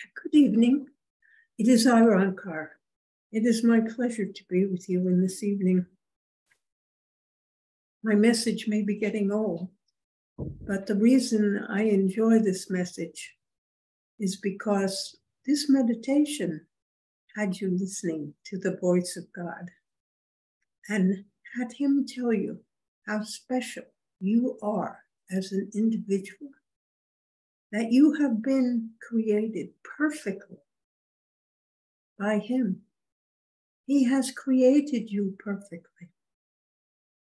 Good evening. It is Roncar. It is my pleasure to be with you in this evening. My message may be getting old, but the reason I enjoy this message is because this meditation had you listening to the voice of God and had Him tell you how special you are as an individual, that you have been created perfectly by Him. He has created you perfectly,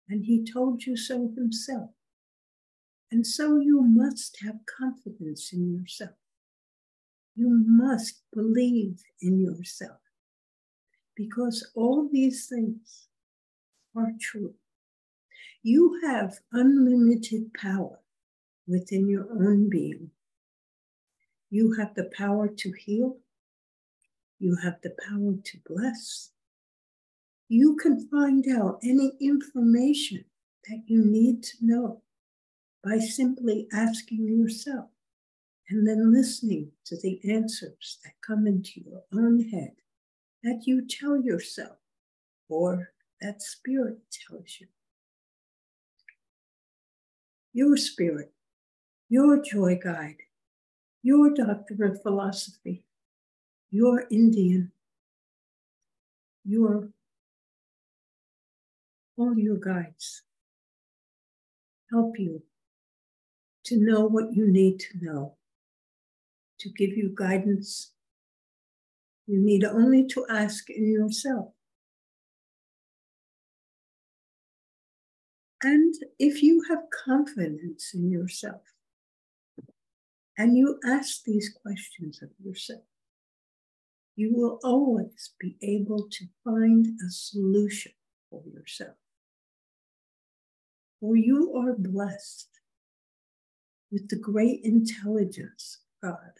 and He told you so Himself. And so you must have confidence in yourself. You must believe in yourself because all these things are true. You have unlimited power within your own being. You have the power to heal. You have the power to bless. You can find out any information that you need to know by simply asking yourself and then listening to the answers that come into your own head that you tell yourself or that spirit tells you. Your spirit, your joy guide, your doctor of philosophy, your Indian, your all your guides help you to know what you need to know to give you guidance. You need only to ask in yourself. And if you have confidence in yourself and you ask these questions of yourself, you will always be able to find a solution for yourself. For you are blessed with the great intelligence of God.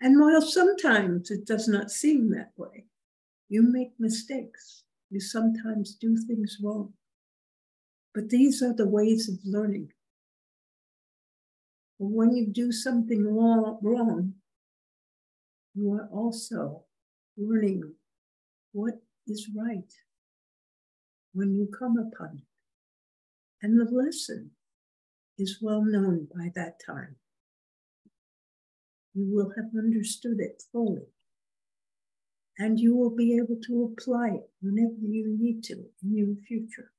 And while sometimes it does not seem that way, you make mistakes. You sometimes do things wrong. But these are the ways of learning. When you do something wrong, wrong, you are also learning what is right when you come upon it. And the lesson is well known by that time you will have understood it fully. And you will be able to apply it whenever you need to in your future.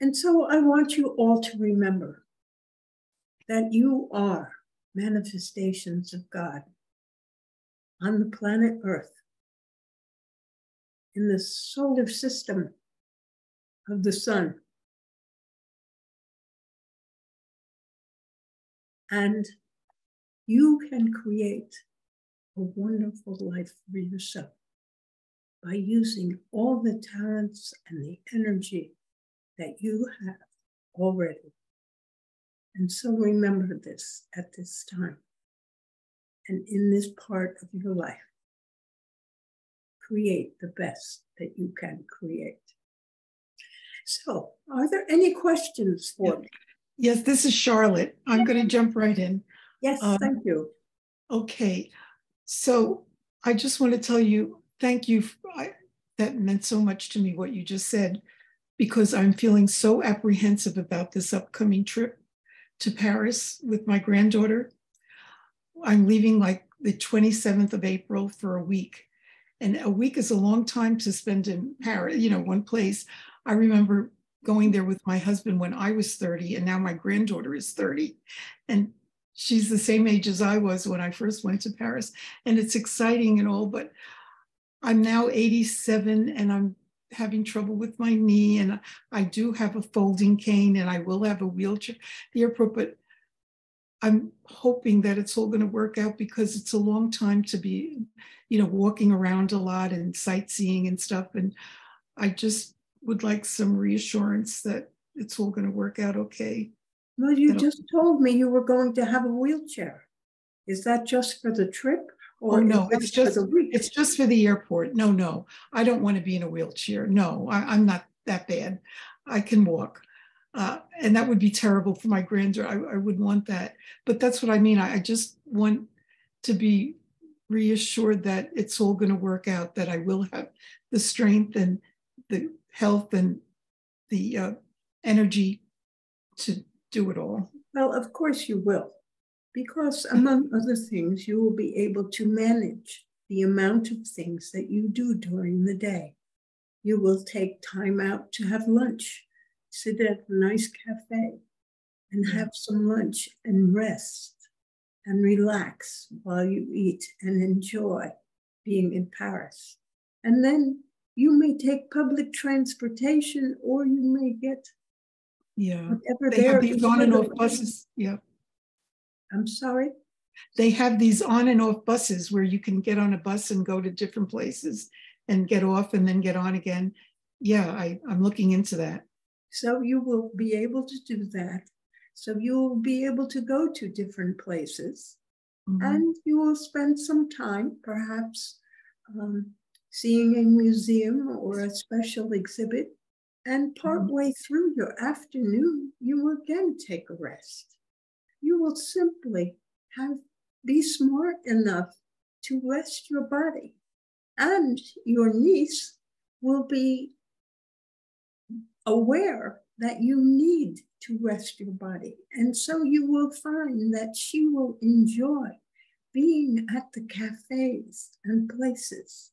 And so I want you all to remember that you are manifestations of God on the planet Earth, in the solar system of the sun. And you can create a wonderful life for yourself by using all the talents and the energy that you have already. And so remember this at this time and in this part of your life. Create the best that you can create. So, are there any questions for me? Yes, this is Charlotte. I'm going to jump right in. Yes, um, thank you. Okay, so I just want to tell you thank you. I, that meant so much to me what you just said, because I'm feeling so apprehensive about this upcoming trip to Paris with my granddaughter. I'm leaving like the 27th of April for a week. And a week is a long time to spend in Paris, you know, one place. I remember going there with my husband when I was 30, and now my granddaughter is 30. And she's the same age as I was when I first went to Paris. And it's exciting and all, but I'm now 87 and I'm having trouble with my knee. And I do have a folding cane and I will have a wheelchair the airport, but I'm hoping that it's all going to work out because it's a long time to be, you know, walking around a lot and sightseeing and stuff. And I just would like some reassurance that it's all going to work out okay. Well, you just told me you were going to have a wheelchair. Is that just for the trip? Or oh, no, it's just it's just for the airport. No, no, I don't want to be in a wheelchair. No, I, I'm not that bad. I can walk. uh, and that would be terrible for my grandeur. I, I wouldn't want that. But that's what I mean. I, I just want to be reassured that it's all going to work out. That I will have the strength and the health and the uh, energy to do it all. Well, of course you will, because among other things, you will be able to manage the amount of things that you do during the day. You will take time out to have lunch, sit at a nice cafe, and mm. have some lunch and rest and relax while you eat and enjoy being in Paris. And then you may take public transportation or you may get yeah. whatever they have these on and off buses. yeah i'm sorry they have these on and off buses where you can get on a bus and go to different places and get off and then get on again yeah I, i'm looking into that so you will be able to do that so you will be able to go to different places mm-hmm. and you will spend some time perhaps um, seeing a museum or a special exhibit, and mm-hmm. through your afternoon, you will again take a rest. You will simply have be smart enough to rest your body, and your niece will be aware that you need to rest your body. And so you will find that she will enjoy being at the cafes and places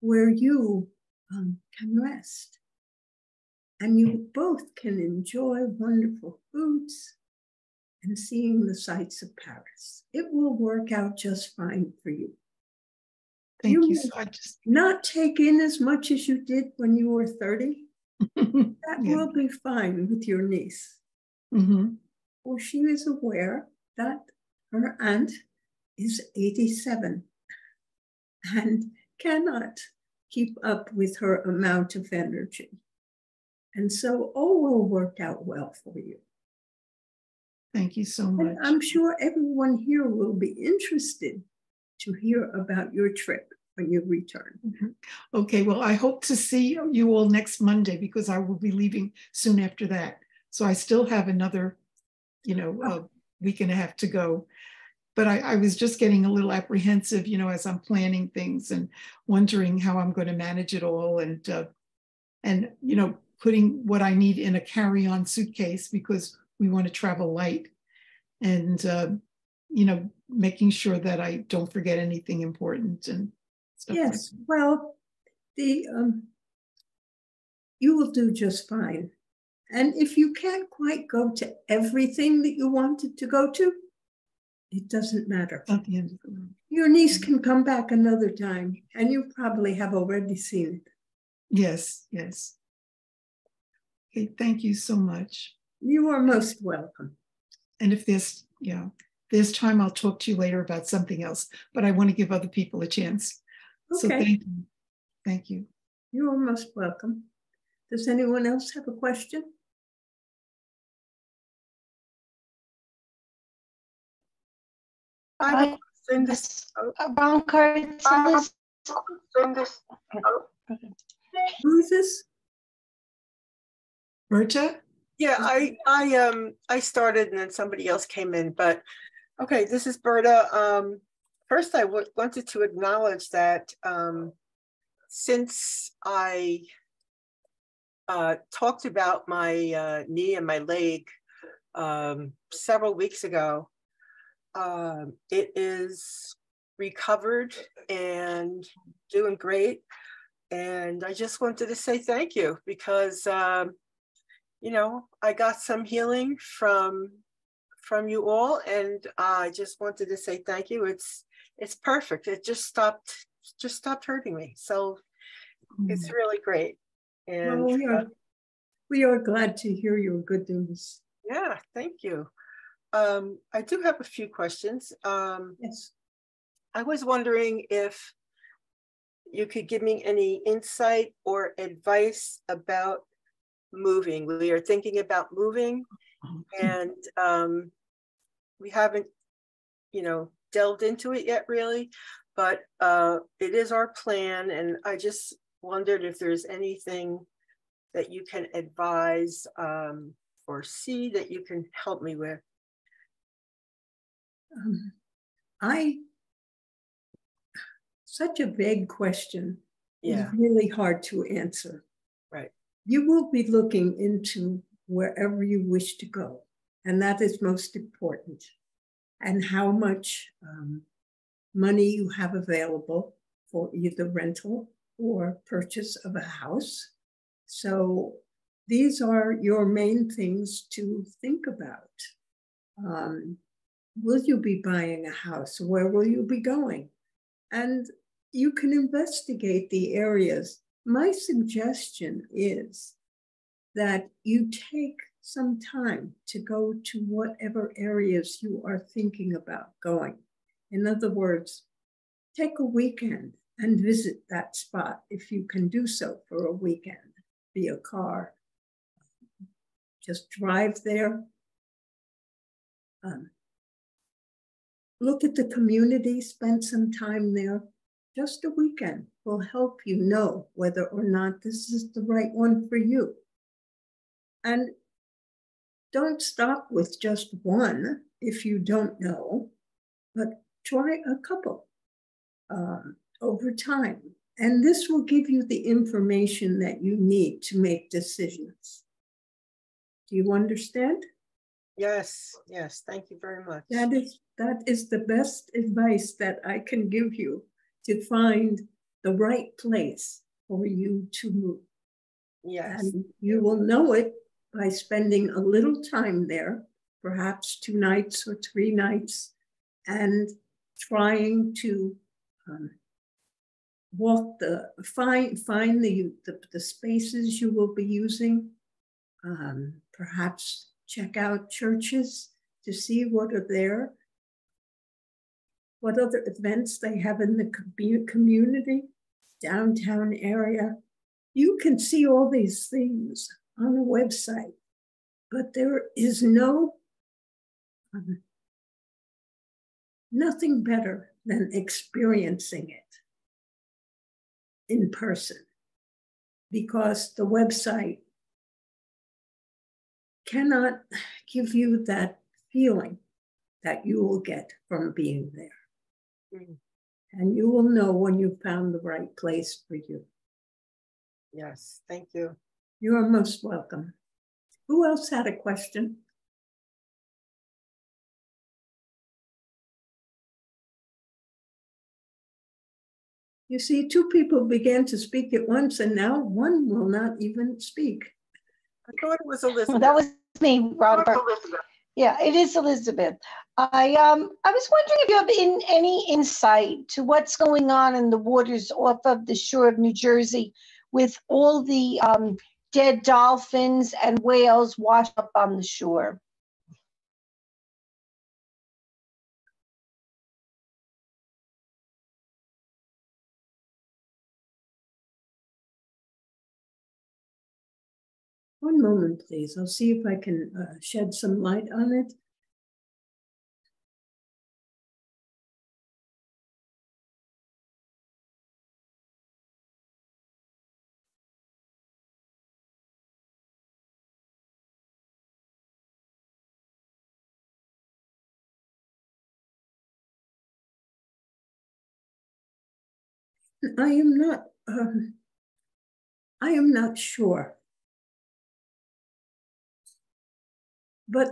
where you um, can rest. And you both can enjoy wonderful foods and seeing the sights of Paris. It will work out just fine for you. Thank you, you so much. Not take in as much as you did when you were 30. that yeah. will be fine with your niece. Mm-hmm. For she is aware that her aunt is 87 and cannot keep up with her amount of energy. And so all will work out well for you. Thank you so much. And I'm sure everyone here will be interested to hear about your trip when you return. Mm-hmm. Okay, well, I hope to see you all next Monday because I will be leaving soon after that. So I still have another, you know, a week and a half to go but I, I, was just getting a little apprehensive, you know, as I'm planning things and wondering how I'm going to manage it all, and uh, and you know, putting what I need in a carry-on suitcase because we want to travel light, and uh, you know, making sure that I don't forget anything important and stuff. Yes, like well, the um, you will do just fine. And if you can't quite go to everything that you wanted to go to, it doesn't matter. At the end of the. Your niece can come back another time, and you probably have already seen it. Yes, yes. Okay, thank you so much. You are most welcome. And if there's, yeah, there's time, I'll talk to you later about something else, but I want to give other people a chance. Okay. So thank you. Thank you. You are most welcome. Does anyone else have a question? I send this brown card. Send this. Who is this? Berta? Yeah, I I um I started and then somebody else came in, but okay, this is Berta. Um, first, I wanted to acknowledge that um, since I uh, talked about my uh, knee and my leg um, several weeks ago, um, it is recovered and doing great. And I just wanted to say thank you because, um, you know, I got some healing from from you all, and I just wanted to say thank you. It's it's perfect. It just stopped just stopped hurting me. So mm. it's really great. And well, we, are, we are glad to hear your good news. Yeah, thank you. Um, I do have a few questions. Um, yes. I was wondering if you could give me any insight or advice about moving. We are thinking about moving and um, we haven't, you know, delved into it yet really, but uh, it is our plan. And I just wondered if there's anything that you can advise um, or see that you can help me with? Um, I, such a vague question Yeah, really hard to answer. Right. You will be looking into wherever you wish to go, and that is most important. And how much um, money you have available for either rental or purchase of a house. So these are your main things to think about. Um, will you be buying a house? Where will you be going? And you can investigate the areas. My suggestion is that you take some time to go to whatever areas you are thinking about going. In other words, take a weekend and visit that spot if you can do so for a weekend via car. Just drive there. Um, look at the community, spend some time there. Just a weekend will help you know whether or not this is the right one for you. And don't stop with just one if you don't know, but try a couple um, over time. And this will give you the information that you need to make decisions. Do you understand? yes, yes. Thank you very much. That is that is the best advice that I can give you to find the right place for you to move. Yes, And you will know it by spending a little time there, perhaps two nights or three nights, and trying to um, walk the find find the, the the spaces you will be using. Um, perhaps check out churches to see what are there, what other events they have in the community, downtown area. You can see all these things on the website, but there is no um, nothing better than experiencing it in person because the website cannot give you that feeling that you will get from being there. And you will know when you've found the right place for you. yes. Thank you. You are most welcome. Who else had a question? You see, two people began to speak at once, and now one will not even speak. I thought it was Elizabeth. That was me, Robert. Yeah, it is Elizabeth. I um I was wondering if you have in, any insight to what's going on in the waters off of the shore of New Jersey with all the um, dead dolphins and whales washed up on the shore. One moment, please. I'll see if I can uh, shed some light on it. I am not, um, I am not sure. But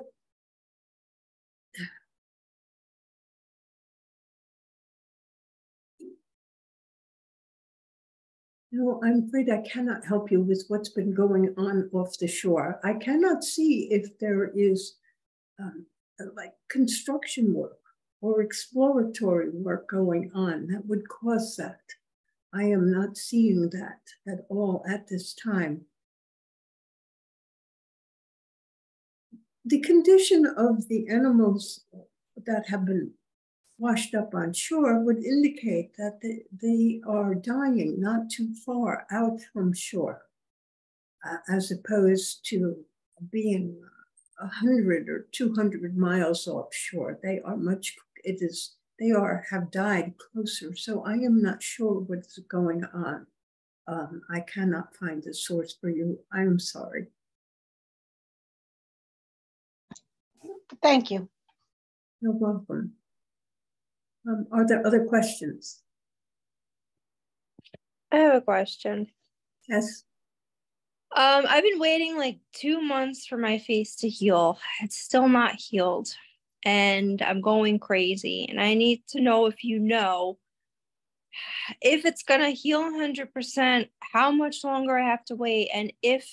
no, I'm afraid I cannot help you with what's been going on off the shore. I cannot see if there is um, like construction work or exploratory work going on that would cause that. I am not seeing that at all at this time. The condition of the animals that have been washed up on shore would indicate that they, they are dying not too far out from shore, uh, as opposed to being 100 or 200 miles offshore. They are much, it is, they are, have died closer. So I am not sure what's going on. um, I cannot find the source for you. I'm sorry. Thank you. You're welcome. Um, are there other questions? I have a question. Yes. Um, I've been waiting like two months for my face to heal. It's still not healed, and I'm going crazy. And I need to know if you know if it's gonna heal 100%, how much longer I have to wait, and if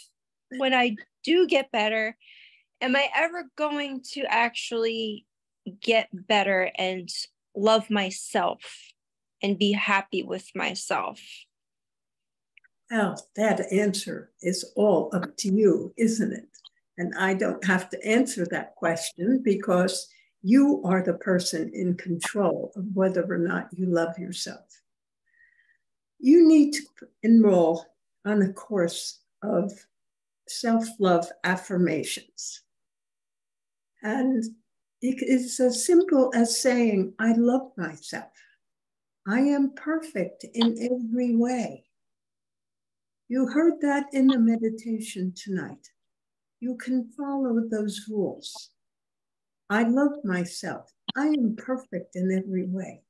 when I do get better, am I ever going to actually get better and love myself and be happy with myself? Well, that answer is all up to you, isn't it? And I don't have to answer that question because you are the person in control of whether or not you love yourself. You need to enroll on a course of self love affirmations. And it is as simple as saying, I love myself. I am perfect in every way. You heard that in the meditation tonight. You can follow those rules. I love myself. I am perfect in every way.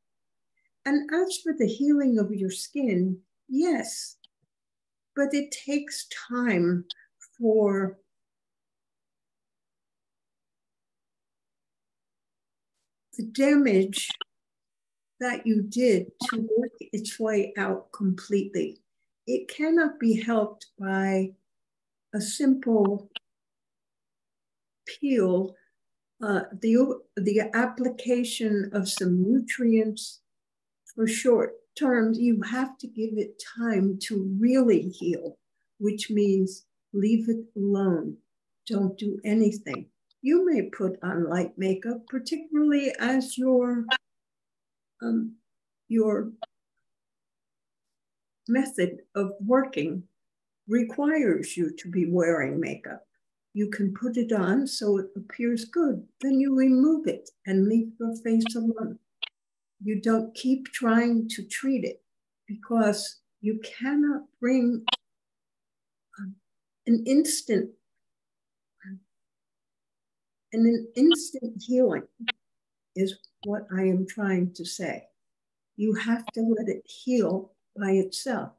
And as for the healing of your skin, yes, but it takes time for the damage that you did to work its way out completely. It cannot be helped by a simple peel, uh, the, the application of some nutrients for short terms. You have to give it time to really heal, which means leave it alone. Don't do anything you may put on light makeup, particularly as your um, your method of working requires you to be wearing makeup. You can put it on so it appears good. Then you remove it and leave your face alone. You don't keep trying to treat it because you cannot bring um, an instant and an instant healing is what I am trying to say. You have to let it heal by itself.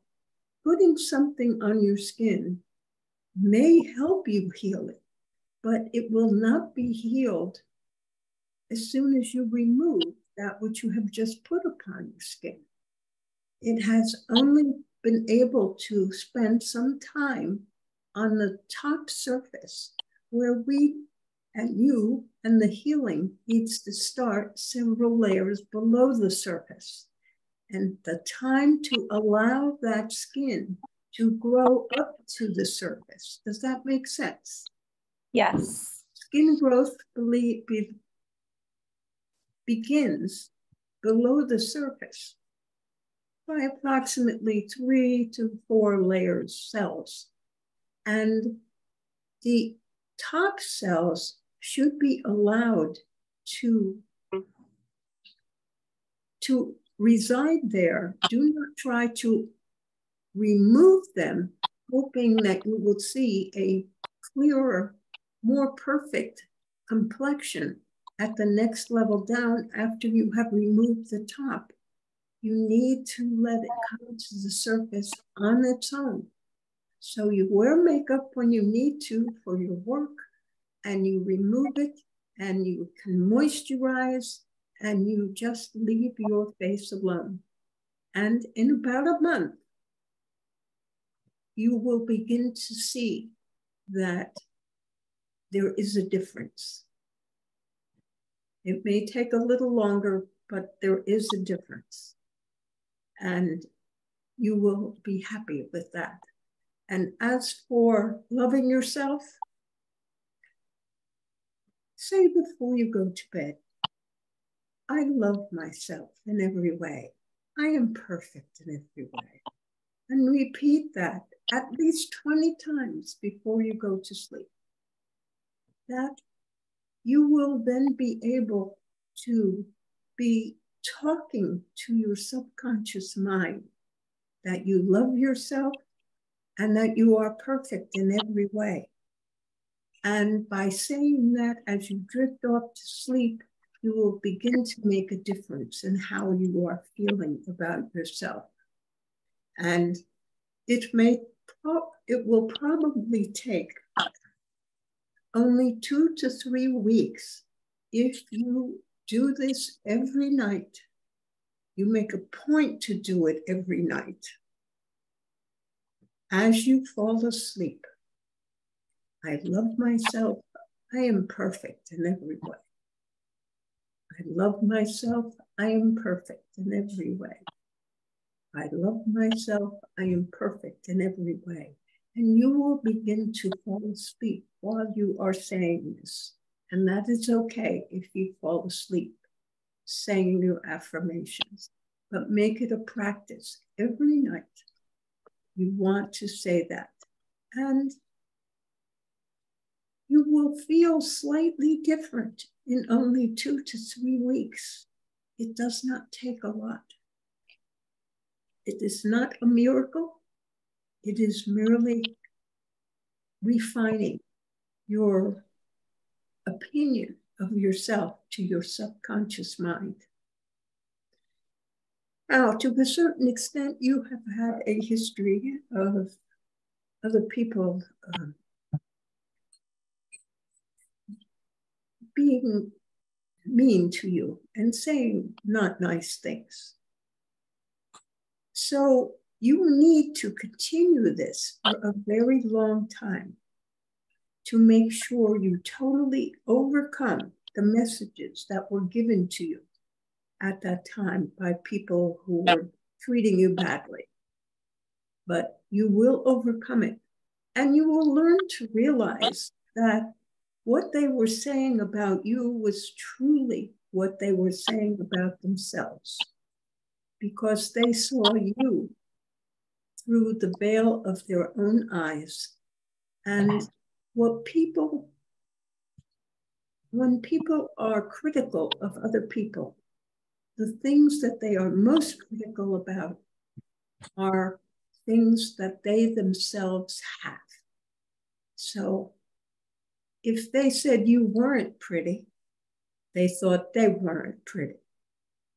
Putting something on your skin may help you heal it, but it will not be healed as soon as you remove that which you have just put upon your skin. It has only been able to spend some time on the top surface where we and you and the healing needs to start several layers below the surface. And the time to allow that skin to grow up to the surface. Does that make sense? Yes. Skin growth be, begins below the surface by approximately three to four layers cells. And the top cells should be allowed to, to reside there. Do not try to remove them, hoping that you will see a clearer, more perfect complexion at the next level down after you have removed the top. You need to let it come to the surface on its own. So you wear makeup when you need to for your work, and you remove it and you can moisturize and you just leave your face alone. And in about a month, you will begin to see that there is a difference. It may take a little longer, but there is a difference. And you will be happy with that. And as for loving yourself, Say before you go to bed, I love myself in every way. I am perfect in every way. And repeat that at least 20 times before you go to sleep. That you will then be able to be talking to your subconscious mind that you love yourself and that you are perfect in every way. And by saying that as you drift off to sleep, you will begin to make a difference in how you are feeling about yourself. And it may it will probably take only two to three weeks if you do this every night. You make a point to do it every night. As you fall asleep, I love myself. I am perfect in every way. I love myself. I am perfect in every way. I love myself. I am perfect in every way. And you will begin to fall asleep while you are saying this. And that is okay if you fall asleep saying your affirmations, but make it a practice every night. You want to say that. And you will feel slightly different in only two to three weeks. It does not take a lot. It is not a miracle. It is merely refining your opinion of yourself to your subconscious mind. Now, to a certain extent, you have had a history of other people um, being mean to you and saying not nice things. So you need to continue this for a very long time to make sure you totally overcome the messages that were given to you at that time by people who were treating you badly. But you will overcome it. And you will learn to realize that what they were saying about you was truly what they were saying about themselves because they saw you through the veil of their own eyes. And what people, when people are critical of other people, the things that they are most critical about are things that they themselves have. So if they said you weren't pretty, they thought they weren't pretty.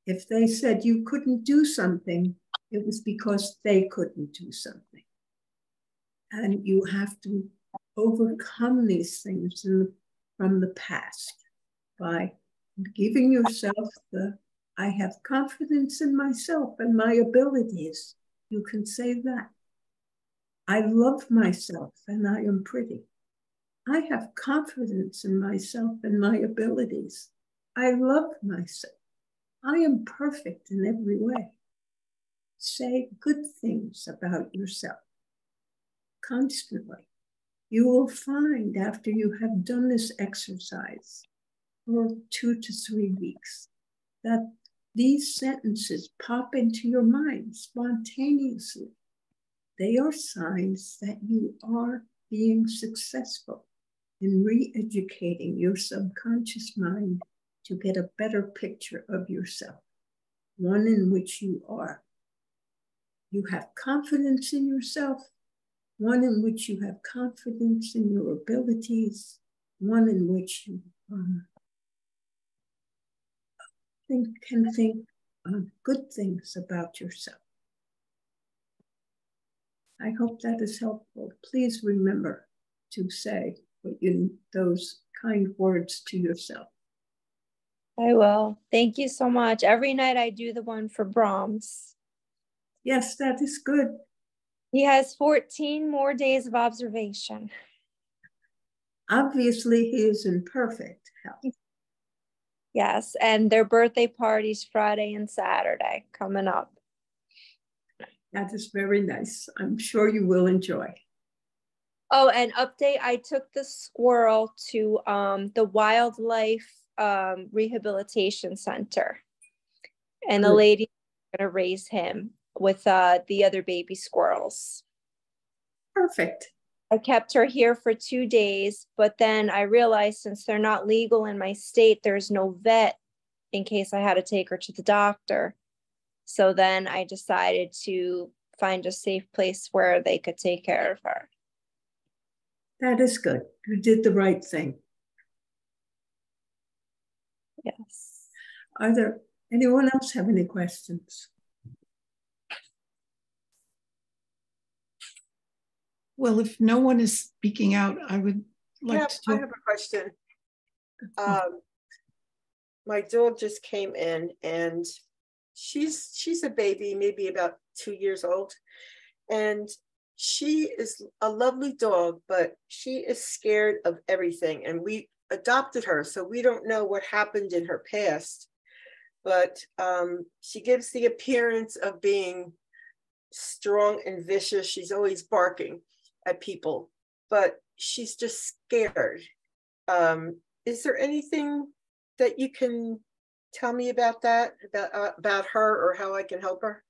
If they said you couldn't do something, it was because they couldn't do something. And you have to overcome these things the, from the past by giving yourself the I have confidence in myself and my abilities. You can say that. I love myself and I am pretty. I have confidence in myself and my abilities. I love myself. I am perfect in every way. Say good things about yourself constantly. You will find after you have done this exercise for two to three weeks that these sentences pop into your mind spontaneously. They are signs that you are being successful in re educating your subconscious mind to get a better picture of yourself, one in which you are. You have confidence in yourself, one in which you have confidence in your abilities, one in which you um, think, can think good things about yourself. I hope that is helpful. Please remember to say you, those kind words to yourself. I will. Thank you so much. Every night I do the one for Brahms. Yes, that is good. He has 14 more days of observation. Obviously, he is in perfect health. Yes, and their birthday parties Friday and Saturday coming up. That is very nice. I'm sure you will enjoy. Oh, and update I took the squirrel to um, the wildlife um, rehabilitation center. And the lady going to raise him with uh, the other baby squirrels. Perfect. I kept her here for two days, but then I realized since they're not legal in my state, there's no vet in case I had to take her to the doctor. So then I decided to find a safe place where they could take care of her. That is good. You did the right thing. Yes. Are there anyone else have any questions? Well, if no one is speaking out, I would like Yeah, to. I have a question. Um, my dog just came in and she's, she's a baby, maybe about two years old. And she is a lovely dog, but she is scared of everything. And we adopted her, so we don't know what happened in her past. But um, she gives the appearance of being strong and vicious. She's always barking at people, but she's just scared. Um, is there anything that you can tell me about that, about uh, about her, or how I can help her?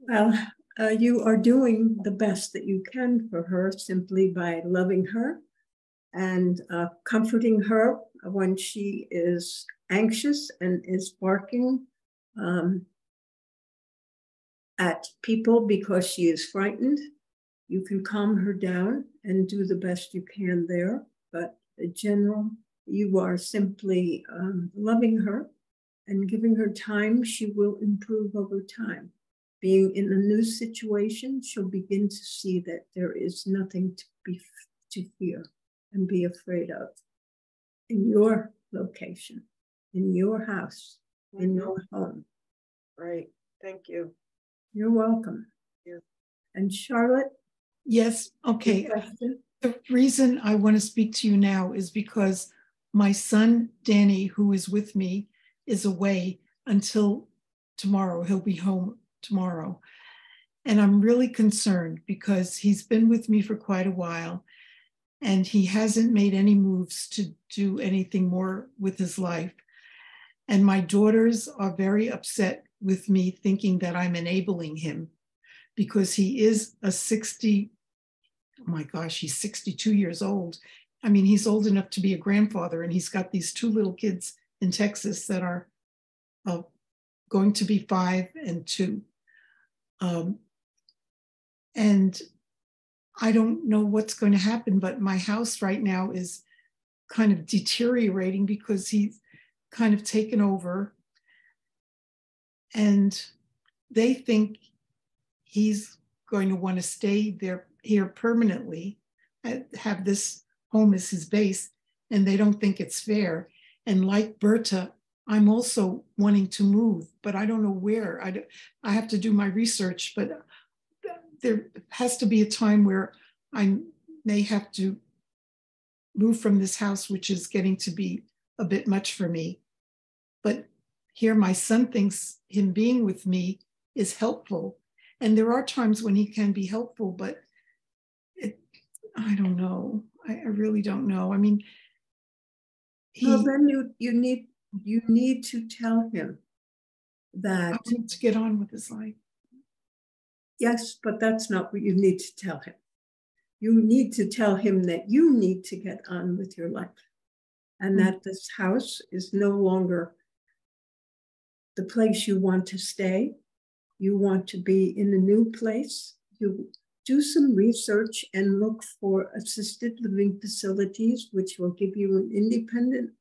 Well, uh, you are doing the best that you can for her simply by loving her and uh, comforting her when she is anxious and is barking um, at people because she is frightened. You can calm her down and do the best you can there. But in general, you are simply um, loving her and giving her time. She will improve over time being in a new situation, she'll begin to see that there is nothing to be to fear and be afraid of in your location, in your house, in your home. Right, thank you. You're welcome. Yeah. And Charlotte, Yes, okay. The reason I want to speak to you now is because my son, Danny, who is with me, is away until tomorrow. He'll be home tomorrow. And I'm really concerned because he's been with me for quite a while and he hasn't made any moves to do anything more with his life. And my daughters are very upset with me thinking that I'm enabling him because he is a 60, oh my gosh, he's 62 years old. I mean, he's old enough to be a grandfather, and he's got these two little kids in Texas that are uh, going to be five and two. Um, and I don't know what's going to happen, but my house right now is kind of deteriorating because he's kind of taken over. And they think he's going to want to stay there here permanently, uh, have this home as his base, and they don't think it's fair. And like Berta, I'm also wanting to move, but I don't know where. I, I have to do my research, but uh, there has to be a time where I may have to move from this house, which is getting to be a bit much for me. But here, my son thinks him being with me is helpful. And there are times when he can be helpful, but it, I don't know. I, I really don't know. I mean, he, Well, then you you need you need to tell him that to get on with his life. yes, but that's not what you need to tell him. You need to tell him that you need to get on with your life and Mm. that this house is no longer the place you want to stay. You want to be in a new place. You do some research and look for assisted living facilities, which will give you an independent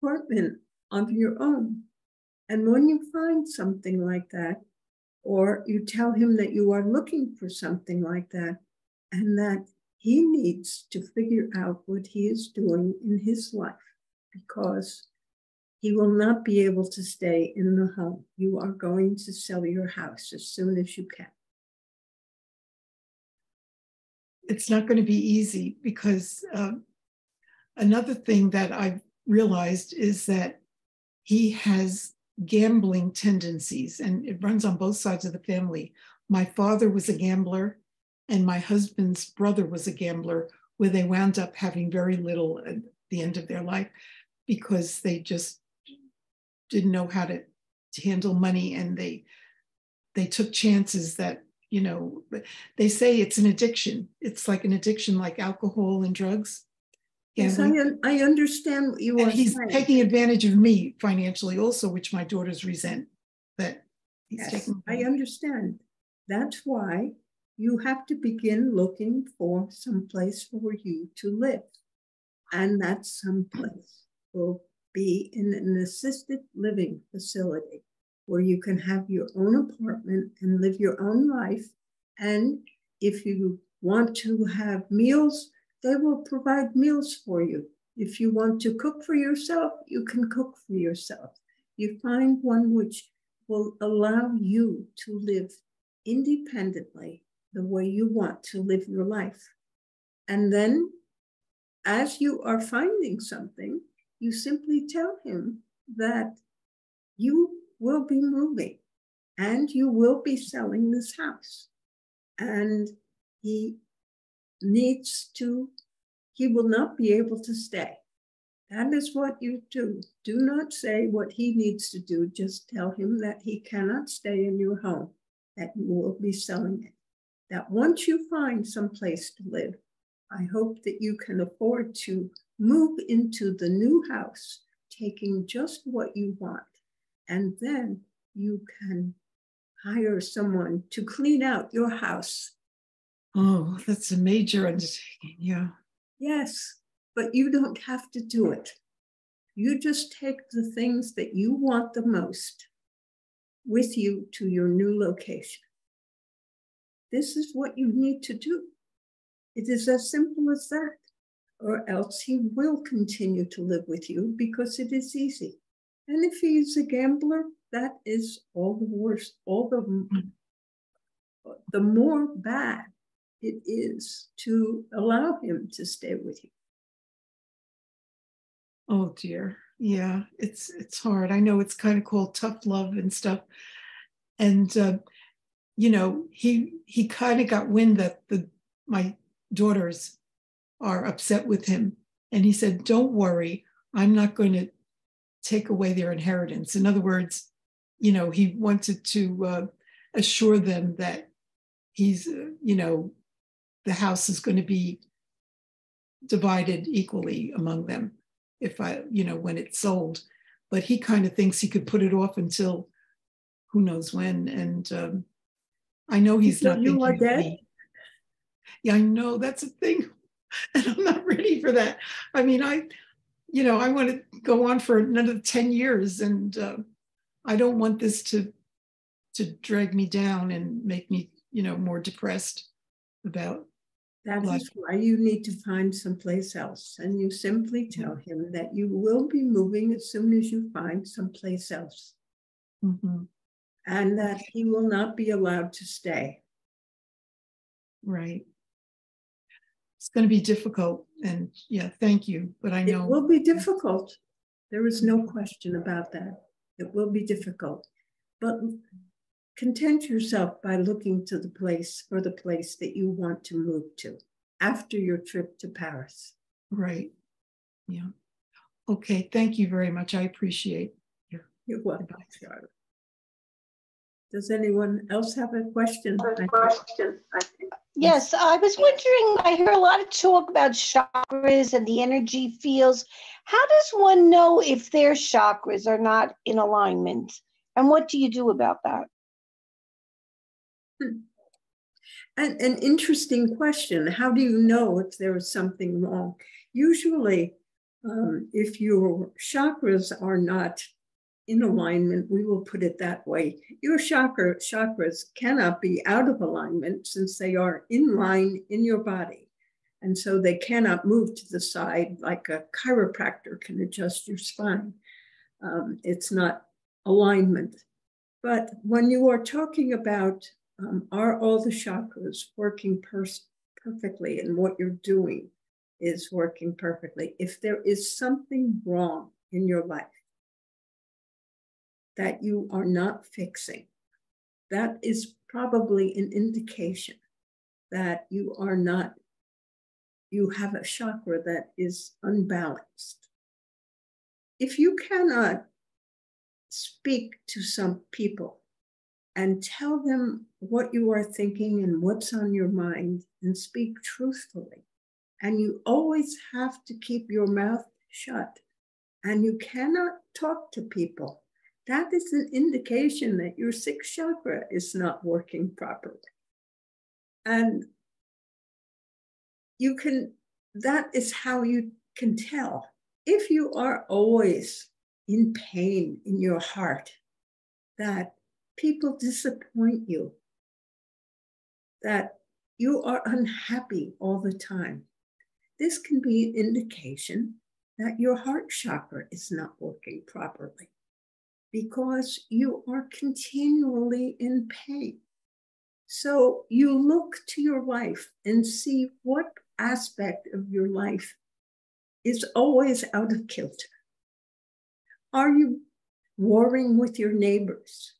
apartment of your own. And when you find something like that, or you tell him that you are looking for something like that, and that he needs to figure out what he is doing in his life because he will not be able to stay in the home. You are going to sell your house as soon as you can. it's not going to be easy because um, another thing that I've realized is that he has gambling tendencies and it runs on both sides of the family. My father was a gambler and my husband's brother was a gambler, where they wound up having very little at the end of their life because they just didn't know how to, to handle money and they they took chances that you know they say it's an addiction it's like an addiction like alcohol and drugs Yes, I, un- I understand what you and he's saying. taking advantage of me financially also which my daughters resent that he's Yes, taking I understand. That's why you have to begin looking for some place for you to live. And that someplace will be in an assisted living facility where you can have your own apartment and live your own life. And if you want to have meals, they will provide meals for you. If you want to cook for yourself, you can cook for yourself. You find one which will allow you to live independently the way you want to live your life. And then, as you are finding something, you simply tell him that you will be moving and you will be selling this house. And he needs to, he will not be able to stay. That is what you do. Do not say what he needs to do. Just tell him that he cannot stay in your home, that you will be selling it. That once you find some place to live, I hope that you can afford to move into the new house, taking just what you want. And then you can hire someone to clean out your house. Oh, that's a major undertaking. Yeah. Yes, but you don't have to do it. You just take the things that you want the most with you to your new location. This is what you need to do. It is as simple as that or else he will continue to live with you because it is easy. And if he's a gambler, that is all the worse, all the the more bad it is to allow him to stay with you. Oh dear. Yeah, it's it's hard. I know it's kind of called tough love and stuff. And uh, you know, he he kind of got wind that the my daughters are upset with him. And he said, Don't worry, I'm not going to take away their inheritance. In other words, you know, he wanted to uh, assure them that he's, uh, you know, the house is going to be divided equally among them if I, you know, when it's sold. But he kind of thinks he could put it off until who knows when. And um, I know he's not. You are dead. Yeah, I know that's a thing. and I'm not ready for that. I mean, I, you know, I want to go on for another 10 years and uh, I don't want this to to drag me down and make me, you know, more depressed about that is why you need to find someplace else. And you simply tell him that you will be moving as soon as you find someplace else. Mm-hmm. And that he will not be allowed to stay. Right it's going to be difficult. And yeah, thank you. But I know it will be difficult. There is no question about that. It will be difficult. But content yourself by looking to the place for the place that you want to move to after your trip to Paris. Right. Yeah. Okay. Thank you very much. I appreciate your You're welcome, Charlotte. Does anyone else have a question? A question, I. Yes, I was wondering. I hear a lot of talk about chakras and the energy fields. How does one know if their chakras are not in alignment? And what do you do about that? An, an interesting question. How do you know if there is something wrong? Usually, um, if your chakras are not in alignment, we will put it that way. Your chakra, chakras cannot be out of alignment since they are in line in your body. And so they cannot move to the side like a chiropractor can adjust your spine. Um, it's not alignment. But when you are talking about um, are all the chakras working per- perfectly and what you're doing is working perfectly, if there is something wrong in your life, that you are not fixing. That is probably an indication that you are not, you have a chakra that is unbalanced. If you cannot speak to some people and tell them what you are thinking and what's on your mind and speak truthfully, and you always have to keep your mouth shut and you cannot talk to people that is an indication that your sixth chakra is not working properly. And you can, that is how you can tell. If you are always in pain in your heart, that people disappoint you, that you are unhappy all the time, this can be an indication that your heart chakra is not working properly because you are continually in pain. So you look to your life and see what aspect of your life is always out of kilter. Are you warring with your neighbors?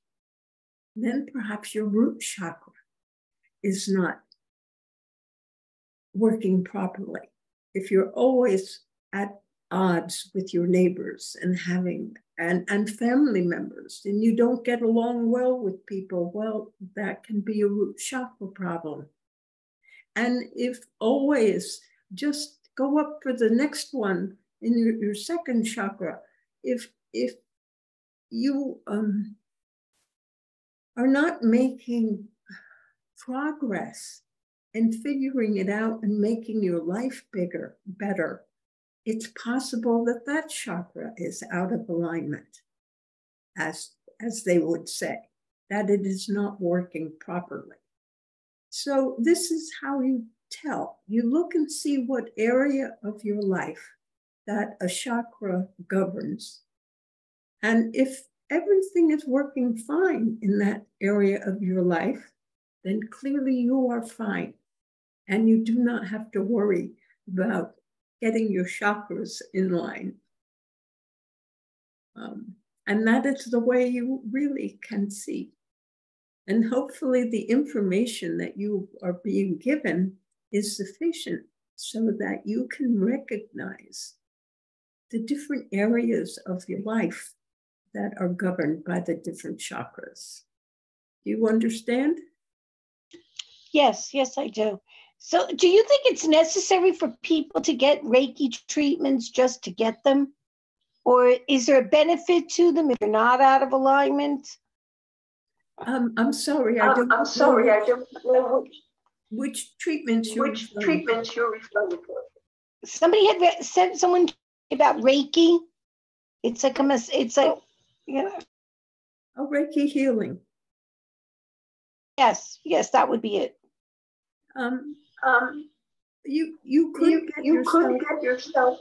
Then perhaps your root chakra is not working properly. If you're always at odds with your neighbors and having and, and family members and you don't get along well with people, well, that can be a root chakra problem. And if always just go up for the next one in your, your second chakra, if if you um, are not making progress and figuring it out and making your life bigger, better, it's possible that that chakra is out of alignment, as, as they would say, that it is not working properly. So, this is how you tell. You look and see what area of your life that a chakra governs. And if everything is working fine in that area of your life, then clearly you are fine. And you do not have to worry about getting your chakras in line. Um, and that is the way you really can see. And hopefully, the information that you are being given is sufficient so that you can recognize the different areas of your life that are governed by the different chakras. Do you understand? Yes, yes, I do. So, do you think it's necessary for people to get Reiki treatments just to get them? Or is there a benefit to them if you're not out of alignment? Um, I'm sorry, I Um, don't. I'm sorry, I don't know which, Which treatments you're which referring to. treatments you're referring to. Somebody had re- said someone about Reiki. It's like a, mas- it's like, know, Oh, Reiki healing. yes, yes, that would be it. Um, Um, you you could you, get you yourself. could get yourself.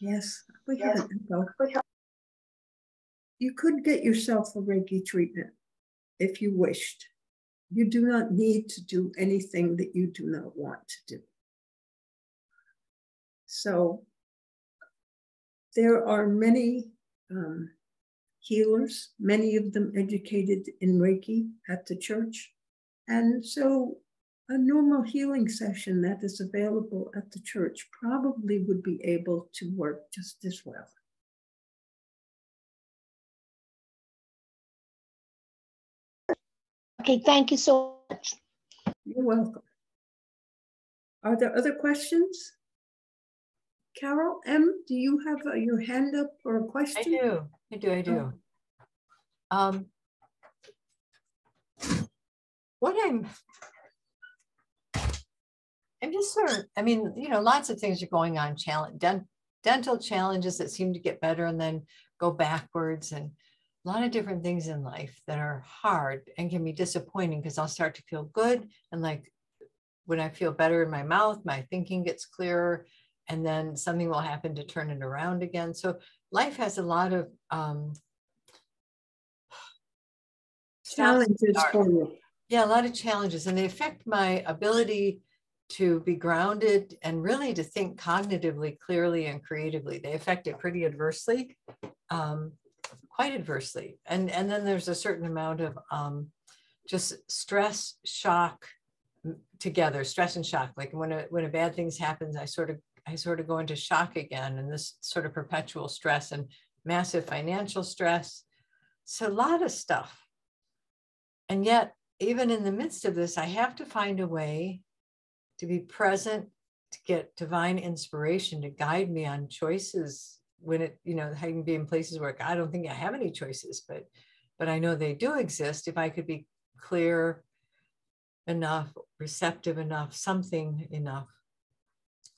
Yes, we Yes. have. We have- You could get yourself a Reiki treatment if you wished. You do not need to do anything that you do not want to do. So there are many um, healers, many of them educated in Reiki at the church. And so a normal healing session that is available at the church probably would be able to work just as well. Okay, thank you so much. You're welcome. Are there other questions? Carol, M, do you have uh, your hand up for a question? I do, I do, I do. Um. What I'm. I'm just sort of, I mean, you know, lots of things are going on, challenge, dental challenges that seem to get better and then go backwards and a lot of different things in life that are hard and can be disappointing because I'll start to feel good and like when I feel better in my mouth, my thinking gets clearer and then something will happen to turn it around again. So life has a lot of um, Challenges for you. Yeah, a lot of challenges, and they affect my ability to be grounded and really to think cognitively clearly and creatively. They affect it pretty adversely, um, quite adversely. And and then there's a certain amount of um, just stress, shock together, stress and shock. Like when a when a bad things happens, I sort of I sort of go into shock again, and this sort of perpetual stress and massive financial stress. So a lot of stuff. And yet, even in the midst of this, I have to find a way to be present, to get divine inspiration to guide me on choices when it, you know, I can be in places where I don't think I have any choices, but but I know they do exist. If I could be clear enough, receptive enough, something enough.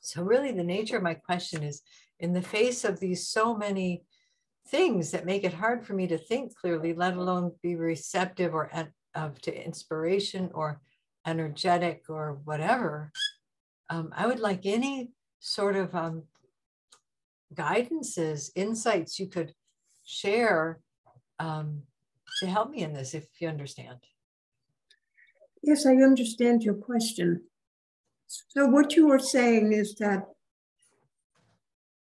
So, really, the nature of my question is in the face of these so many things that make it hard for me to think clearly, let alone be receptive or of to inspiration or energetic or whatever. Um, I would like any sort of um, guidances, insights you could share um, to help me in this, if you understand. Yes, I understand your question. So, what you are saying is that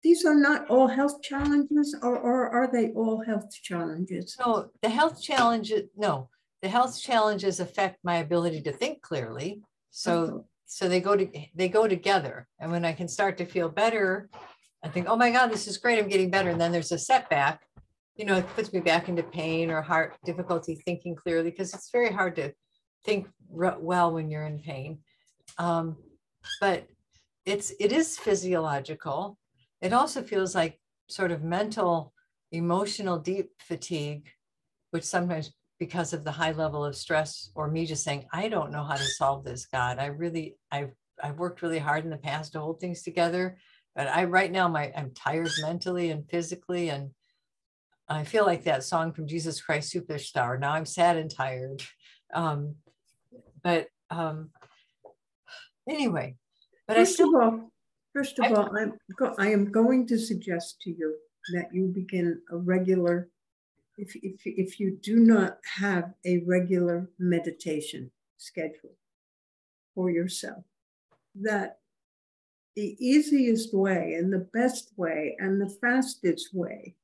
these are not all health challenges, or, or are they all health challenges? No, the health challenges, no, the health challenges affect my ability to think clearly. So, so they go to they go together. And when I can start to feel better, I think, oh my God, this is great. I'm getting better. And then there's a setback. You know, it puts me back into pain or heart difficulty thinking clearly because it's very hard to think well when you're in pain. Um, but it's it is physiological. It also feels like sort of mental, emotional, deep fatigue, which sometimes because of the high level of stress or me just saying, I don't know how to solve this, God. I really, I've I've worked really hard in the past to hold things together. But I right now my I'm tired mentally and physically and I feel like that song from Jesus Christ Superstar. Now I'm sad and tired. Um, but um, anyway, but first I still. Of all, first of I, all, I'm go, I am going to suggest to you that you begin a regular. If, if, if you do not have a regular meditation schedule for yourself, that the easiest way and the best way and the fastest way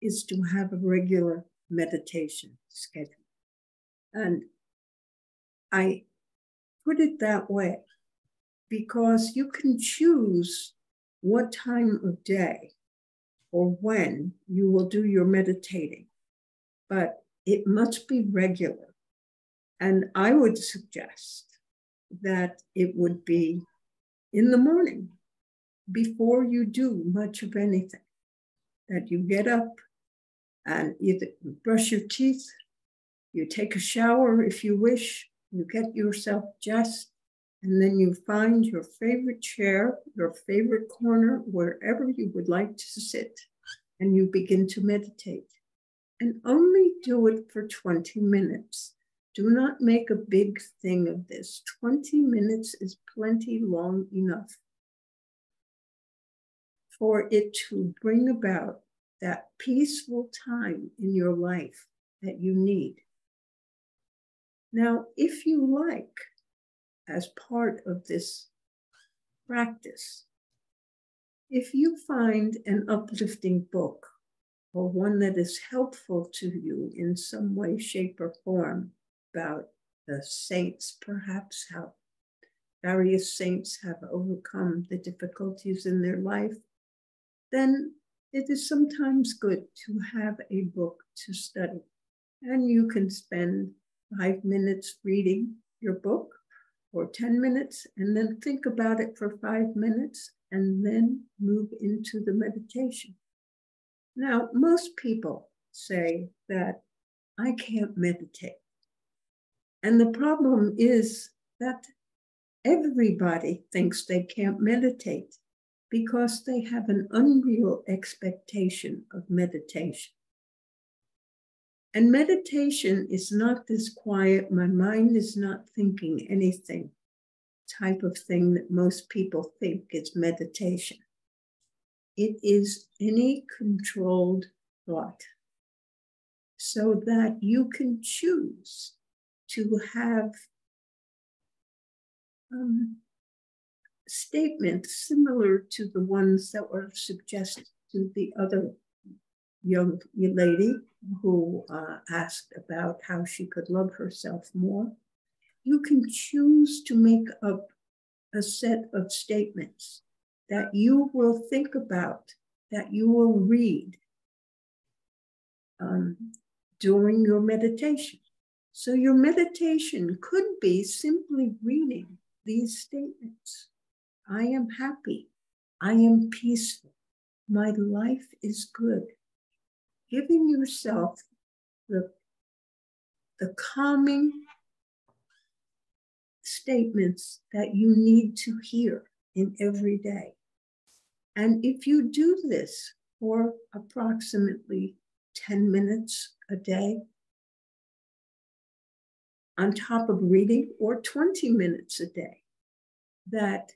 is to have a regular meditation schedule. And I put it that way because you can choose what time of day or when you will do your meditating, but it must be regular. And I would suggest that it would be in the morning before you do much of anything, that you get up and either brush your teeth, you take a shower if you wish, you get yourself dressed, and then you find your favorite chair, your favorite corner, wherever you would like to sit, and you begin to meditate. And only do it for 20 minutes. Do not make a big thing of this. 20 minutes is plenty long enough for it to bring about that peaceful time in your life that you need. Now, if you like, as part of this practice, if you find an uplifting book or one that is helpful to you in some way, shape, or form about the saints, perhaps how various saints have overcome the difficulties in their life, then it is sometimes good to have a book to study. And you can spend five minutes reading your book or 10 minutes and then think about it for five minutes and then move into the meditation. Now, most people say that I can't meditate. And the problem is that everybody thinks they can't meditate because they have an unreal expectation of meditation. And meditation is not this quiet, my mind is not thinking anything type of thing that most people think is meditation. It is any controlled thought so that you can choose to have um, statements similar to the ones that were suggested to the other young lady who uh, asked about how she could love herself more. You can choose to make up a set of statements that you will think about, that you will read um, during your meditation. So, your meditation could be simply reading these statements I am happy, I am peaceful, my life is good giving yourself the the calming statements that you need to hear in every day. And if you do this for approximately 10 minutes a day, on top of reading, or 20 minutes a day, that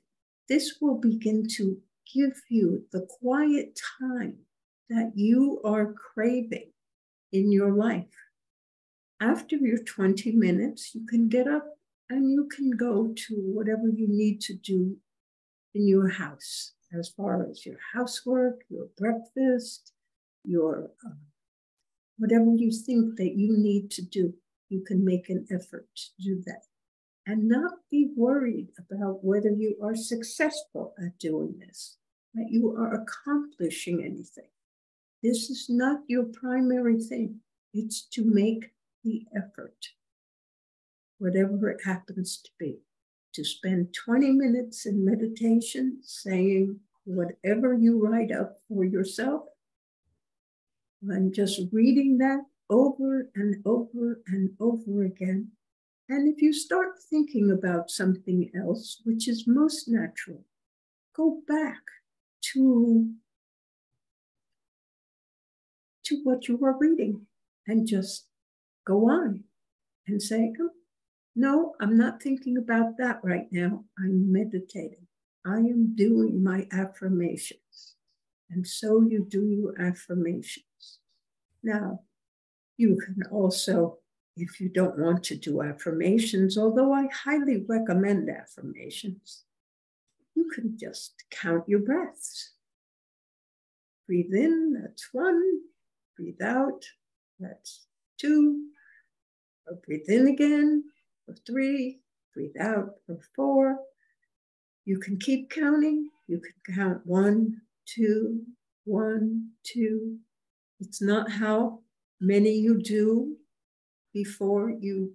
this will begin to give you the quiet time that you are craving in your life. After your 20 minutes, you can get up and you can go to whatever you need to do in your house, as far as your housework, your breakfast, your uh, whatever you think that you need to do, you can make an effort to do that and not be worried about whether you are successful at doing this, that you are accomplishing anything. This is not your primary thing. It's to make the effort, whatever it happens to be, to spend 20 minutes in meditation saying whatever you write up for yourself and just reading that over and over and over again and if you start thinking about something else, which is most natural, go back to, to what you were reading and just go on and say, oh, no, I'm not thinking about that right now. I'm meditating. I am doing my affirmations. And so you do your affirmations. Now, you can also if you don't want to do affirmations, although I highly recommend affirmations, you can just count your breaths. Breathe in, that's one. Breathe out, that's two. Or breathe in again for three. Breathe out for four. You can keep counting. You can count one, two, one, two. It's not how many you do before you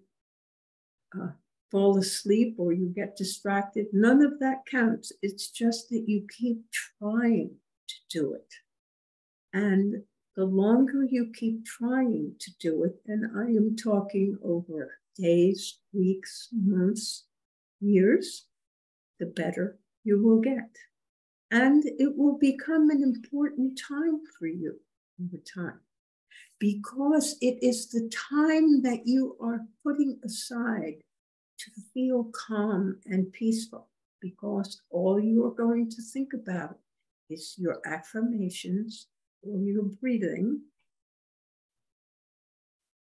uh, fall asleep or you get distracted. None of that counts. It's just that you keep trying to do it. And the longer you keep trying to do it, and I am talking over days, weeks, months, years, the better you will get. And it will become an important time for you over time because it is the time that you are putting aside to feel calm and peaceful, because all you are going to think about is your affirmations or your breathing.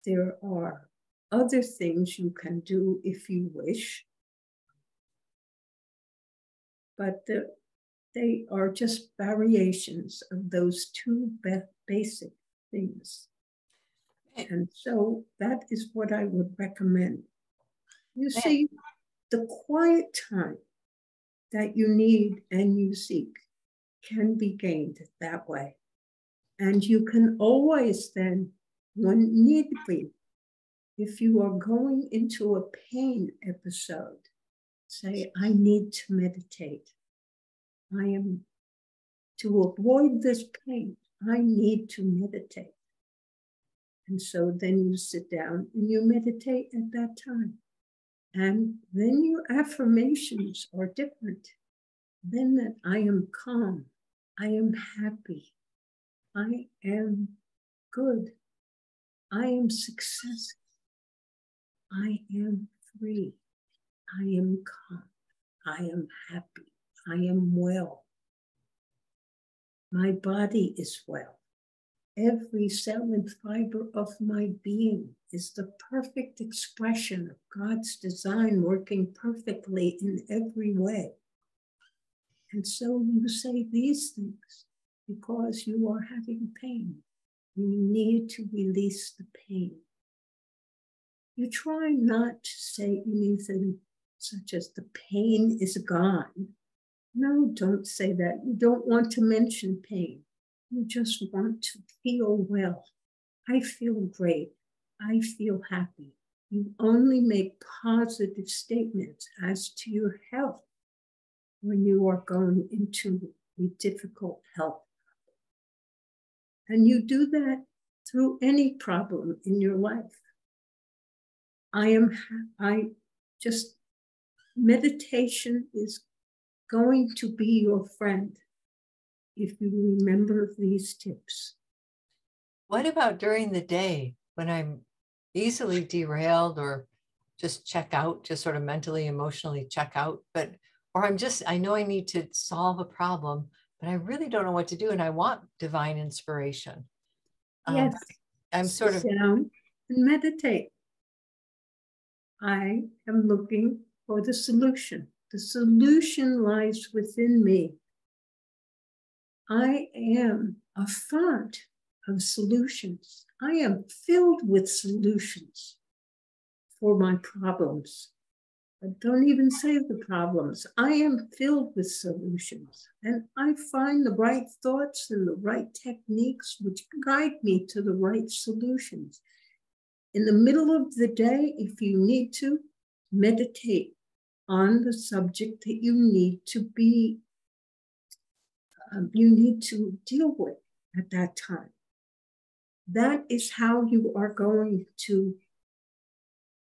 There are other things you can do if you wish, but the, they are just variations of those two basic things. Eh. And so that is what I would recommend. You eh. see, the quiet time that you need and you seek can be gained that way. And you can always then, when need be, if you are going into a pain episode, say, I need to meditate. I am to avoid this pain, I need to meditate. And so then you sit down and you meditate at that time. And then your affirmations are different. Then that I am calm, I am happy, I am good, I am successful, I am free, I am calm, I am happy, I am well. My body is well. Every cell and fiber of my being is the perfect expression of God's design working perfectly in every way. And so you say these things because you are having pain. You need to release the pain. You try not to say anything such as the pain is gone. No, don't say that. You don't want to mention pain. You just want to feel well. I feel great. I feel happy. You only make positive statements as to your health when you are going into a difficult health And you do that through any problem in your life. I am, I just, meditation is going to be your friend if you remember these tips. What about during the day when I'm easily derailed or just check out, just sort of mentally, emotionally check out? But, or I'm just, I know I need to solve a problem, but I really don't know what to do and I want divine inspiration. Um, yes. I'm sort of down and meditate. I am looking for the solution. The solution lies within me. I am a font of solutions. I am filled with solutions for my problems. Don't even say the problems. I am filled with solutions. And I find the right thoughts and the right techniques which guide me to the right solutions. In the middle of the day, if you need to, meditate on the subject that you need to be, um, you need to deal with at that time. That is how you are going to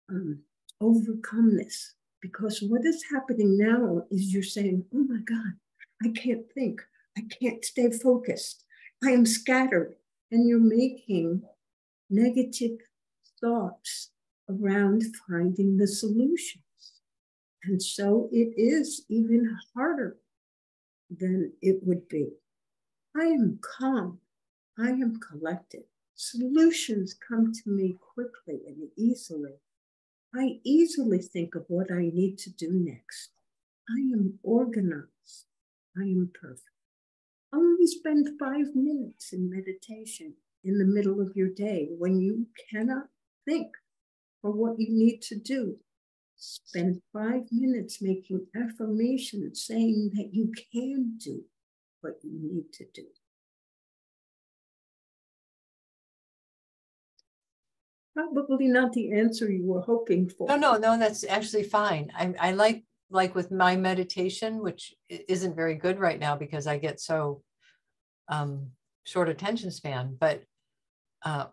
um, overcome this. Because what is happening now is you're saying, oh my God, I can't think. I can't stay focused. I am scattered. And you're making negative thoughts around finding the solutions. And so it is even harder than it would be. I am calm. I am collected. Solutions come to me quickly and easily. I easily think of what I need to do next. I am organized. I am perfect. Only spend five minutes in meditation in the middle of your day when you cannot think for what you need to do. Spend five minutes making affirmations saying that you can do what you need to do. Probably not the answer you were hoping for. No, no, no, that's actually fine. I, I like, like with my meditation, which isn't very good right now because I get so um, short attention span, but, uh,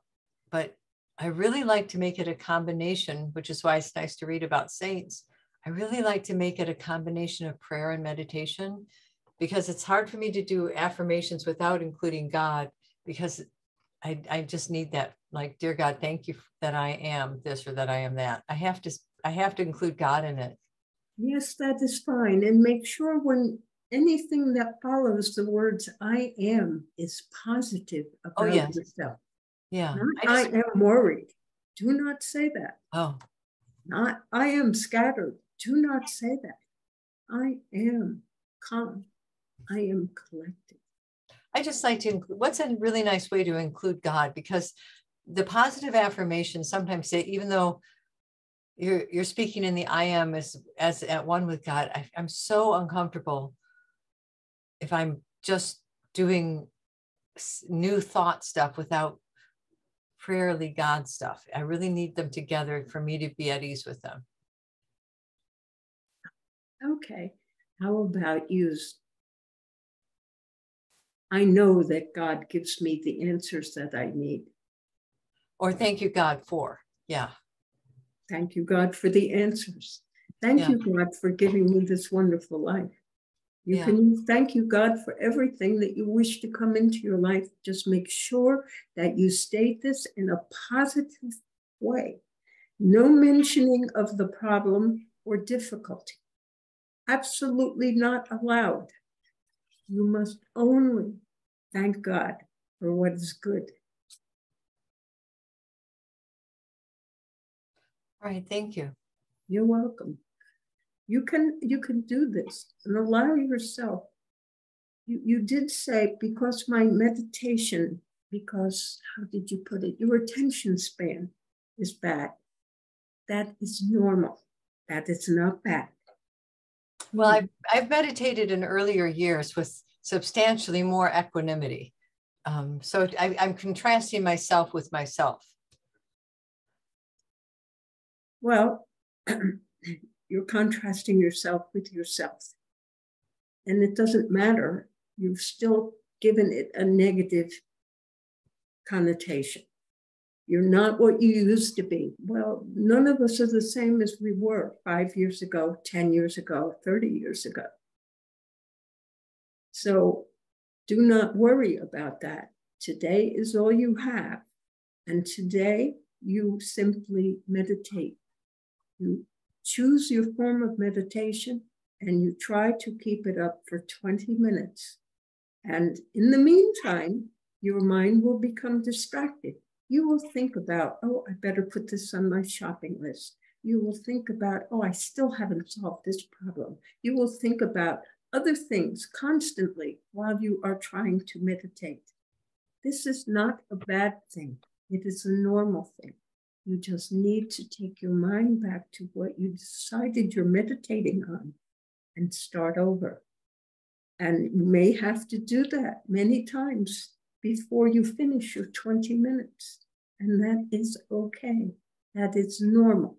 but I really like to make it a combination, which is why it's nice to read about saints. I really like to make it a combination of prayer and meditation because it's hard for me to do affirmations without including God because I, I just need that like dear god thank you that i am this or that i am that. I have to i have to include god in it. Yes that is fine and make sure when anything that follows the words i am is positive oh, about oh, yes. yourself. Yeah I, just, I am worried. Do not say that. Oh. Not i am scattered. Do not say that. I am calm. I am collected. I just like to include what's a really nice way to include God? Because the positive affirmations sometimes say, even though you're you're speaking in the I am as as at one with God, I, I'm so uncomfortable if I'm just doing new thought stuff without prayerly God stuff. I really need them together for me to be at ease with them. Okay. How about use I know that God gives me the answers that I need. Or thank you, God, for. Yeah. Thank you, God, for the answers. Thank yeah. you, God, for giving me this wonderful life. You yeah. can thank you, God, for everything that you wish to come into your life. Just make sure that you state this in a positive way. No mentioning of the problem or difficulty. Absolutely not allowed. You must only thank God for what is good. All right, thank you. You're welcome. You can you can do this and allow yourself. You, you did say because my meditation, because how did you put it? Your attention span is bad. That is normal. That is not bad. Well, I've, I've meditated in earlier years with substantially more equanimity. Um, so I, I'm contrasting myself with myself. Well, you're contrasting yourself with yourself. And it doesn't matter. You've still given it a negative connotation. You're not what you used to be. Well, none of us are the same as we were five years ago, 10 years ago, 30 years ago. So do not worry about that. Today is all you have. And today you simply meditate. You choose your form of meditation and you try to keep it up for 20 minutes. And in the meantime, your mind will become distracted. You will think about, oh, I better put this on my shopping list. You will think about, oh, I still haven't solved this problem. You will think about other things constantly while you are trying to meditate. This is not a bad thing, it is a normal thing. You just need to take your mind back to what you decided you're meditating on and start over. And you may have to do that many times before you finish your 20 minutes. And that is okay. That is normal.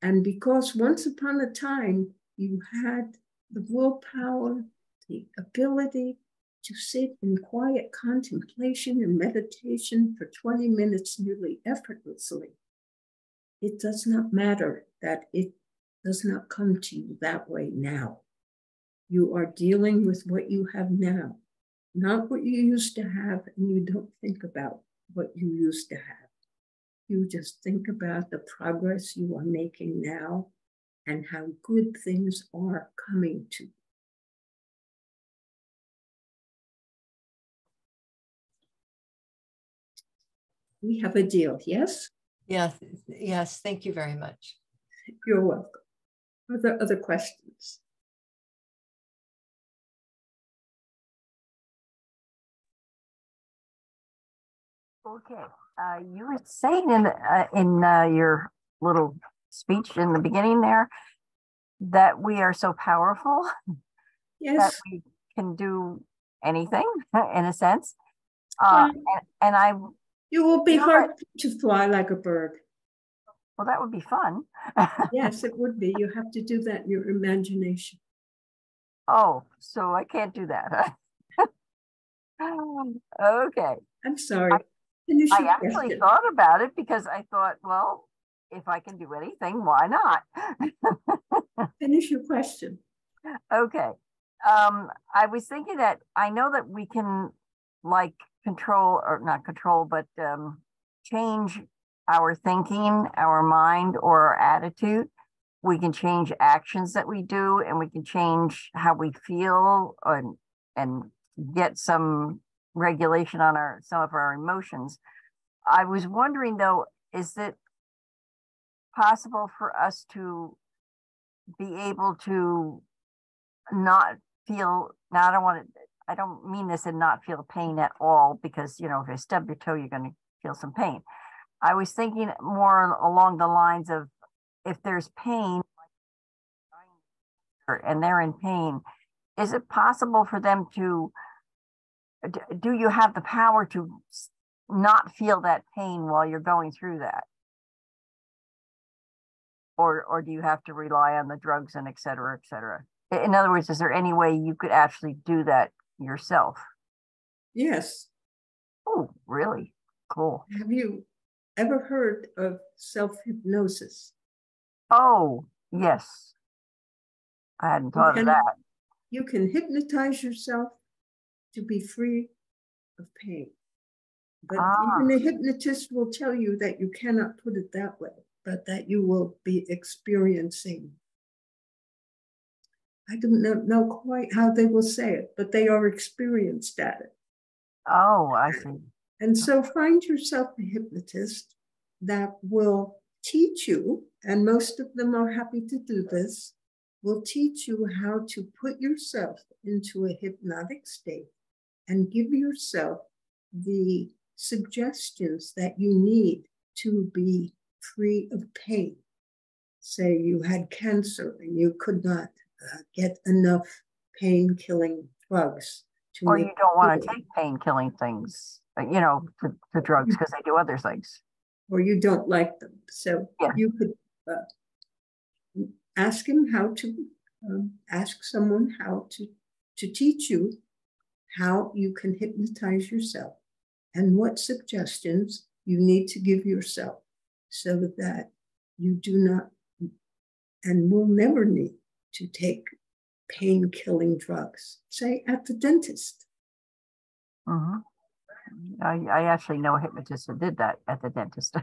And because once upon a time you had the willpower, the ability to sit in quiet contemplation and meditation for 20 minutes nearly effortlessly, it does not matter that it does not come to you that way now. You are dealing with what you have now, not what you used to have, and you don't think about what you used to have. You just think about the progress you are making now and how good things are coming to you. We have a deal, yes? Yes, yes, thank you very much. You're welcome. Are there other questions? Okay, uh, you were saying in uh, in uh, your little speech in the beginning there that we are so powerful yes. that we can do anything in a sense. Uh, and, and, I. You will be hard to fly like a bird. Well, that would be fun. yes, it would be. You have to do that in your imagination. Oh, so I can't do that. okay. I'm sorry. I, I actually question. thought about it because I thought, well, if I can do anything, why not? Finish your question. Okay. Um, I was thinking that I know that we can like control or not control, but um, change our thinking, our mind, or our attitude. We can change actions that we do, and we can change how we feel and and get some regulation on our some of our emotions. I was wondering though, is it possible for us to be able to not feel now i don't want to i don't mean this and not feel pain at all because you know if you stub your toe you're going to feel some pain i was thinking more along the lines of if there's pain and they're in pain is it possible for them to do you have the power to not feel that pain while you're going through that or or do you have to rely on the drugs and et cetera, et cetera? In other words, is there any way you could actually do that yourself? Yes. Oh, really? Cool. Have you ever heard of self hypnosis? Oh, yes. I hadn't thought can, of that. You can hypnotize yourself to be free of pain. But ah. even a hypnotist will tell you that you cannot put it that way but that you will be experiencing. I don't know, know quite how they will say it, but they are experienced at it. Oh, I see. And so find yourself a hypnotist that will teach you, and most of them are happy to do this, will teach you how to put yourself into a hypnotic state and give yourself the suggestions that you need to be free of pain. Say you had cancer and you could not uh, get enough pain killing drugs. to or you don't want to take pain killing things, uh, you know, the, the drugs because they do other things. Or you don't like them. So yeah. you could uh, ask him how to um, ask someone how to to teach you how you can hypnotize yourself and what suggestions you need to give yourself so that you do not and will never need to take pain killing drugs, say at the dentist. Uh-huh. I, I actually know a hypnotist that did that at the dentist.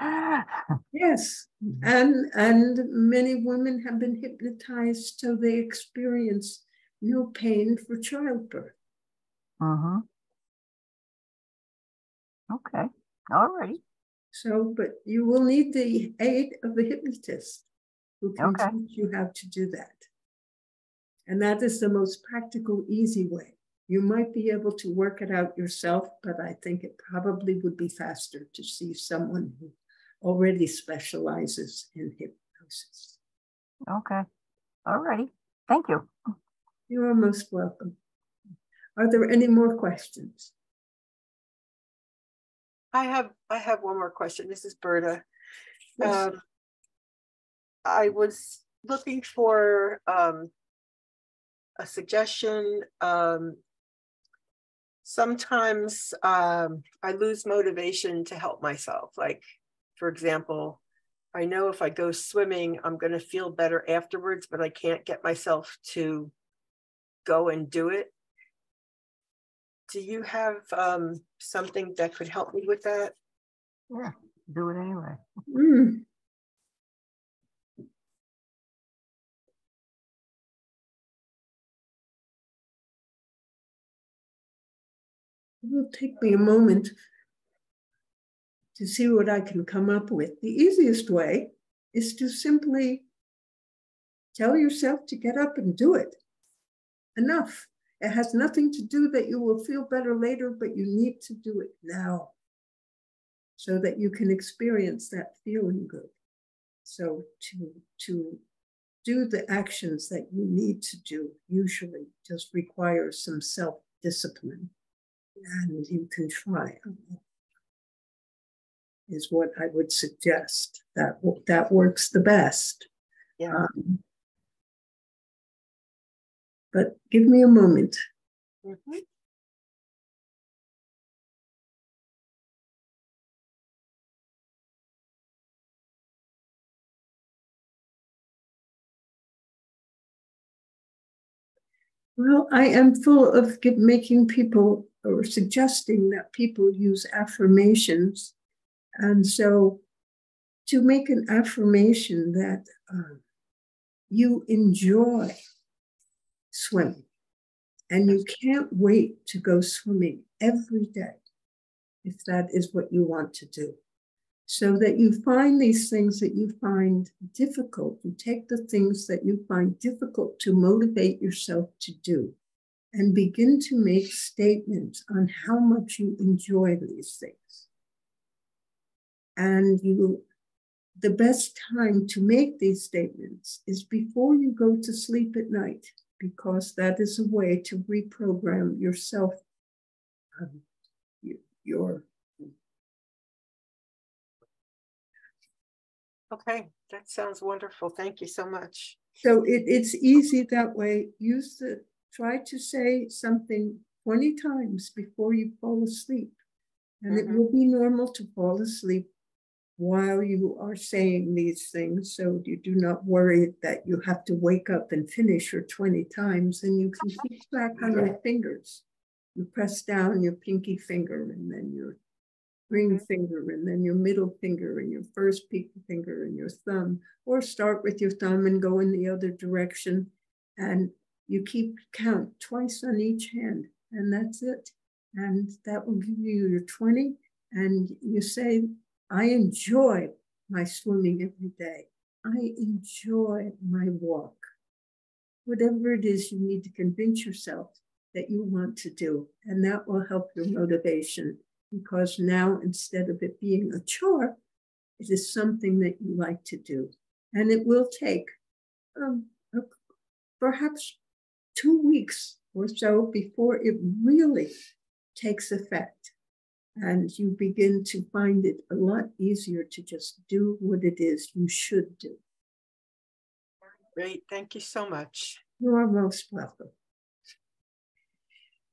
yes. And and many women have been hypnotized so they experience no pain for childbirth. Uh-huh. Okay. All right. So, but you will need the aid of a hypnotist who can Okay. teach you how to do that. And that is the most practical, easy way. You might be able to work it out yourself, but I think it probably would be faster to see someone who already specializes in hypnosis. Okay. All righty. Thank you. You are most welcome. Are there any more questions? I have, I have one more question. This is Berta. Yes. Um, I was looking for um, a suggestion. Um, sometimes um, I lose motivation to help myself. Like, for example, I know if I go swimming, I'm going to feel better afterwards, but I can't get myself to go and do it. Do you have um, something that could help me with that? Yeah. Do it anyway. Mm. It will take me a moment to see what I can come up with. The easiest way is to simply tell yourself to get up and do it. Enough. It has nothing to do that you will feel better later, but you need to do it now so that you can experience that feeling good. So to to do the actions that you need to do usually just requires some self-discipline and you can try is what I would suggest that that works the best. Yeah. Um, but give me a moment. Mhm. Well, I am full of making people or suggesting that people use affirmations. And so to make an affirmation that uh, you enjoy swimming and you can't wait to go swimming every day, if that is what you want to do. So that you find these things that you find difficult, you take the things that you find difficult to motivate yourself to do and begin to make statements on how much you enjoy these things. And you, the best time to make these statements is before you go to sleep at night, because that is a way to reprogram yourself, um, your. Okay, that sounds wonderful. Thank you so much. So it, it's easy that way. Use the try to say something 20 times before you fall asleep. And Mhm. it will be normal to fall asleep while you are saying these things. So you do not worry that you have to wake up and finish your 20 times. And you can keep track on your fingers. You press down your pinky finger and then your ring finger and then your middle finger and your first pinky finger and your thumb, or start with your thumb and go in the other direction. And you keep count twice on each hand, and that's it. And that will give you your 20. And you say, I enjoy my swimming every day. I enjoy my walk. Whatever it is you need to convince yourself that you want to do. And that will help your motivation because now instead of it being a chore, it is something that you like to do. And it will take um, a, perhaps two weeks or so before it really takes effect. And you begin to find it a lot easier to just do what it is you should do. Great. Thank you so much. You are most welcome.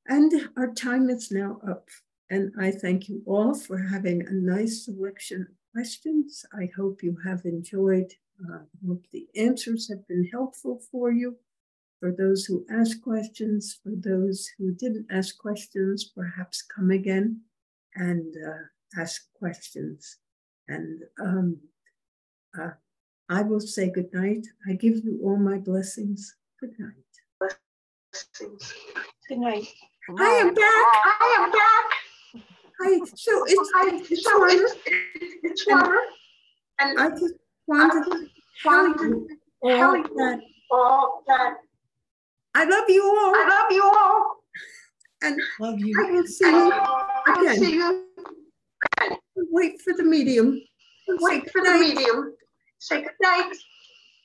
And our time is now up. And I thank you all for having a nice selection of questions. I hope you have enjoyed, uh, hope the answers have been helpful for you. For those who ask questions, for those who didn't ask questions, perhaps come again and uh, ask questions. And um, uh, I will say good night. I give you all my blessings. Good night. Good night. I am back. I am back. Hi. So it's, I, it's so warmer. it's, it's warmer. And I just wanted to tell you all that all that I love you all, I love you all. and Love you. I will see you. Again. see you. Wait for the medium. Wait for the medium. Say good night.